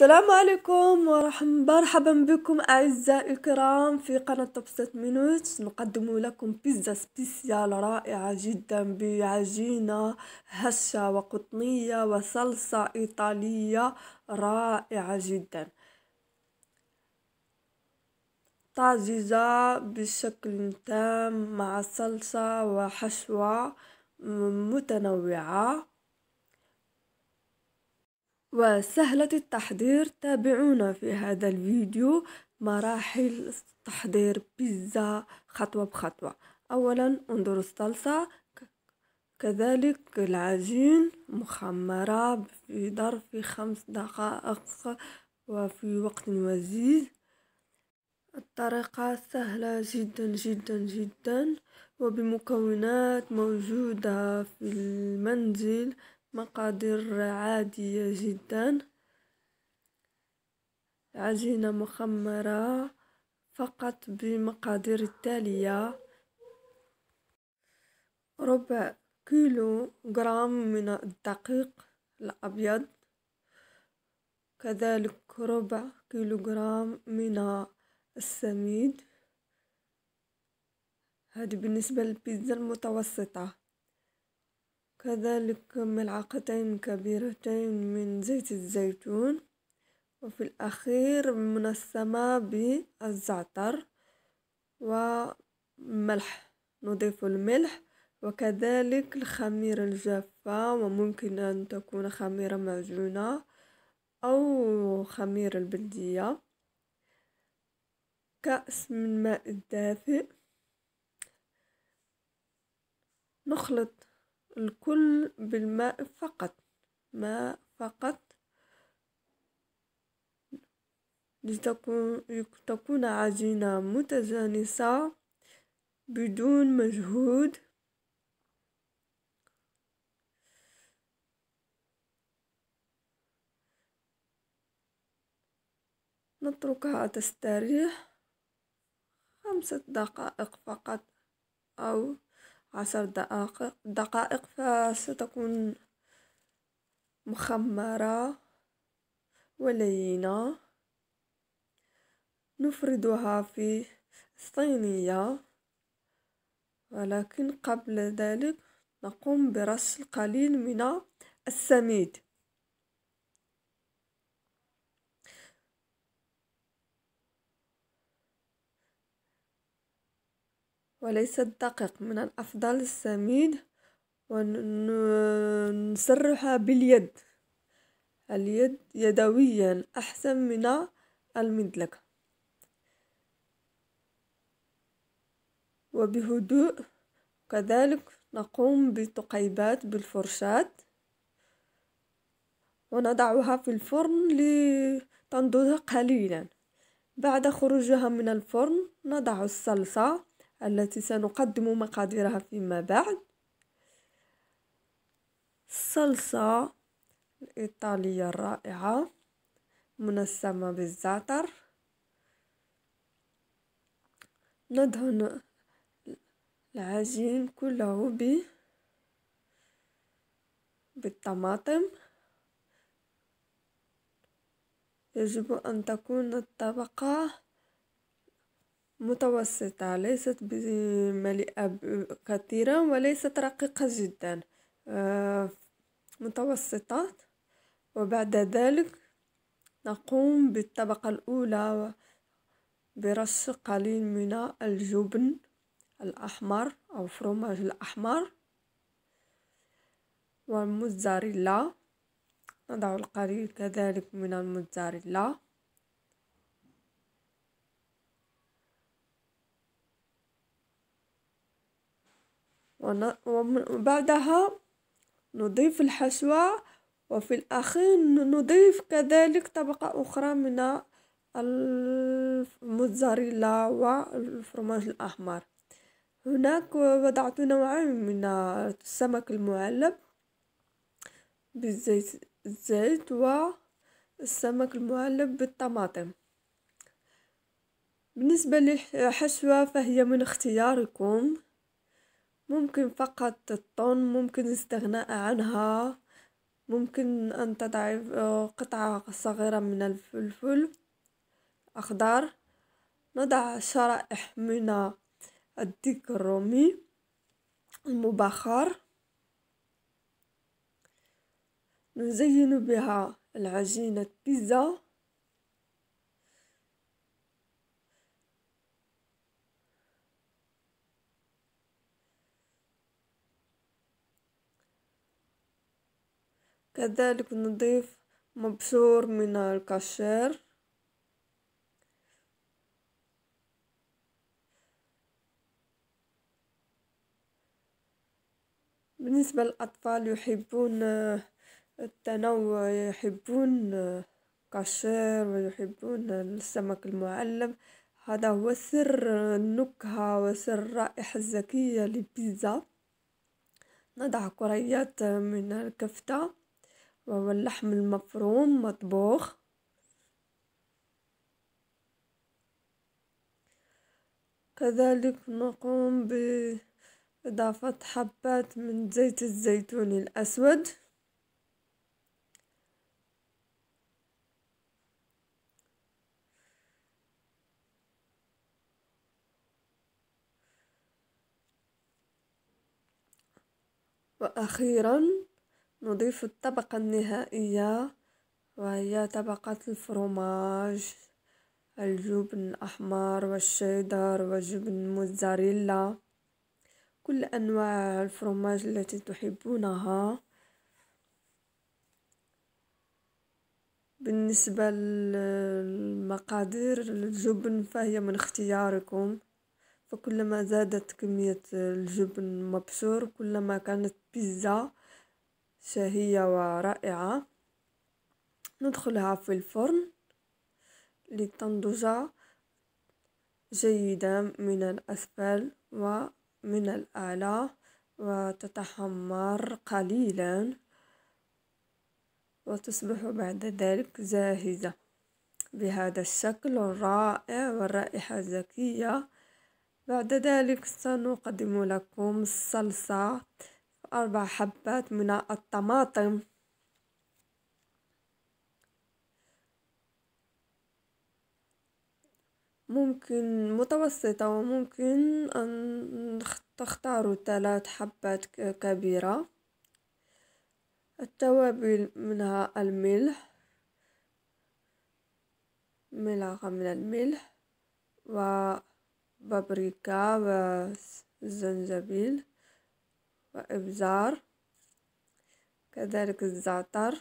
السلام عليكم ورحمة مرحبا بكم أعزائي الكرام في قناة تبسط مينوت نقدم لكم بيتزا spéciale رائعة جدا بعجينة هشة وقطنية وصلصة إيطالية رائعة جدا. طازجة بشكل تام مع صلصة وحشوة متنوعة. وسهلة التحضير. تابعونا في هذا الفيديو مراحل تحضير بيتزا خطوة بخطوة. أولا انظروا الصلصة. كذلك العجين مخمرة في ظرف خمس دقائق وفي وقت وجيز الطريقة سهلة جدا جدا جدا وبمكونات موجودة في المنزل. مقادير عادية جدا. عجينة مخمرة فقط بمقادير التالية. ربع كيلو جرام من الدقيق الأبيض. كذلك ربع كيلو جرام من السميد. هذه بالنسبة للبيتزا المتوسطة. كذلك ملعقتين كبيرتين من زيت الزيتون وفي الأخير منسمة بالزعتر وملح نضيف الملح وكذلك الخميرة الجافة وممكن أن تكون خميرة معجونة أو خميرة البلدية. كأس من ماء دافئ نخلط الكل بالماء فقط. ماء فقط. لتكون تكون عجينة متجانسة بدون مجهود. نتركها تستريح خمسة دقائق فقط أو عشر دقائق دقائق فستكون مخمرة ولينة. نفردها في صينية. ولكن قبل ذلك نقوم برش القليل من السميد. وليس الدقيق من الأفضل السميد ونسرحها باليد. اليد يدويا أحسن من المدلكة وبهدوء كذلك نقوم بتقيبات بالفرشاة. ونضعها في الفرن لتنضج قليلا. بعد خروجها من الفرن نضع الصلصة التي سنقدم مقاديرها فيما بعد. الصلصة الإيطالية الرائعة منسمة بالزعتر. ندهن العجين كله ب بالطماطم. يجب أن تكون الطبقة متوسطة ليست مليئة كثيرا وليست رقيقة جدا. آه، متوسطة. وبعد ذلك نقوم بالطبقة الأولى برش قليل من الجبن الأحمر أو فروماج الأحمر والموزاريلا نضع القليل كذلك من الموزاريلا وبعدها نضيف الحشوة وفي الأخير نضيف كذلك طبقة أخرى من الموتزاريلا والفرماج الأحمر. هناك وضعت نوعين من السمك المعلب بالزيت الزيت والسمك المعلب بالطماطم. بالنسبة للحشوة فهي من اختياركم. ممكن فقط الطن ممكن الاستغناء عنها ممكن أن تضع قطعة صغيرة من الفلفل أخضر. نضع شرائح من الديك الرومي المبخر نزين بها العجينة بيتزا كذلك نضيف مبشور من الكاشير بالنسبة للأطفال يحبون التنوع يحبون كاشير ويحبون السمك المعلب هذا هو سر النكهة وسر الرائحة الزكية للبيتزا نضع كريات من الكفتة وهو اللحم المفروم مطبوخ. كذلك نقوم بإضافة حبات من زيت الزيتون الأسود. وأخيرا نضيف الطبقة النهائية وهي طبقة الفرماج الجبن الأحمر والشيدر وجبن موزاريلا كل أنواع الفرماج التي تحبونها. بالنسبة للمقادير الجبن فهي من اختياركم. فكلما زادت كمية الجبن مبشور كلما كانت بيتزا شهية ورائعة. ندخلها في الفرن لتنضج جيدا من الأسفل ومن الأعلى وتتحمر قليلا وتصبح بعد ذلك جاهزة بهذا الشكل الرائع والرائحة الزكية بعد ذلك سنقدم لكم الصلصة أربع حبات من الطماطم. ممكن متوسطة وممكن أن تختاروا ثلاث حبات كبيرة. التوابل منها الملح ملعقة من الملح وبابريكا والزنجبيل وإبزار كذلك الزعتر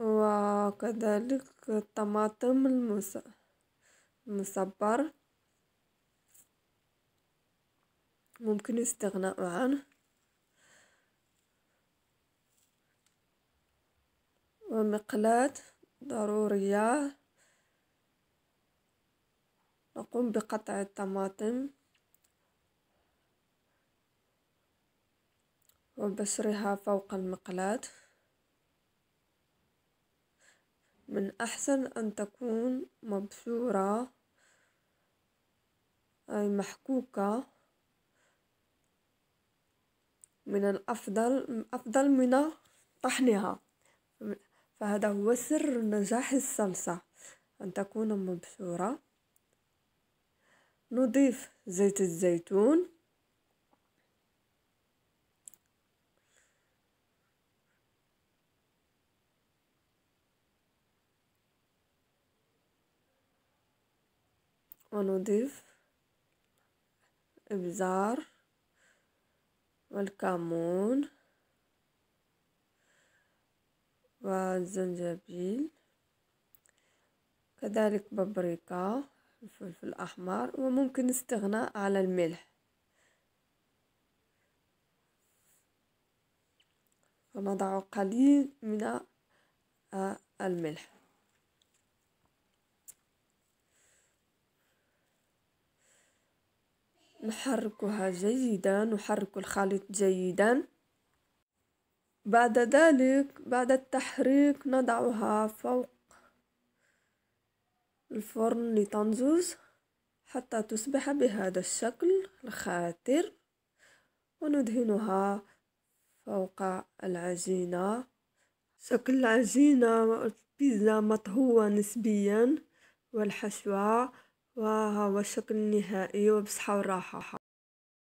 وكذلك الطماطم المصبر ممكن الاستغناء عنه ومقلاة ضرورية. نقوم بقطع الطماطم. وبشرها فوق المقلاة. من أحسن أن تكون مبشورة أي محكوكة. من الأفضل أفضل من طحنها. فهذا هو سر نجاح الصلصة أن تكون مبشورة. نضيف زيت الزيتون. ونضيف إبزار والكمون والزنجبيل كذلك بابريكا الفلفل الأحمر وممكن استغناء على الملح. فنضع قليل من الملح. نحركها جيدا نحرك الخليط جيدا. بعد ذلك بعد التحريك نضعها فوق الفرن لتنضج حتى تصبح بهذا الشكل الخاتر وندهنها فوق العجينة. شكل العجينة البيتزا مطهوة نسبيا والحشوة وها هو الشكل النهائي وبصحة و راحة